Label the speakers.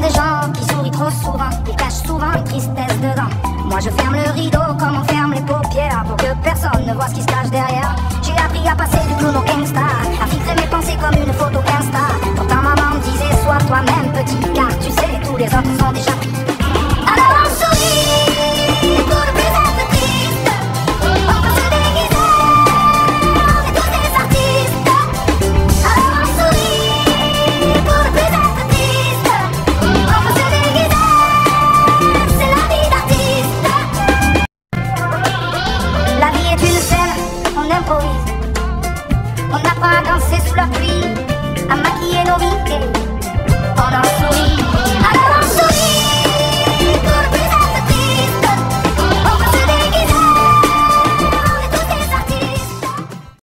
Speaker 1: des gens qui sourient trop souvent, ils cachent souvent une tristesse dedans. Moi je ferme le rideau comme on ferme les paupières pour que personne ne voit ce qui se cache derrière. J'ai appris à passer du clown au gangsta, on apprend à danser sous la pluie, à maquiller nos vies.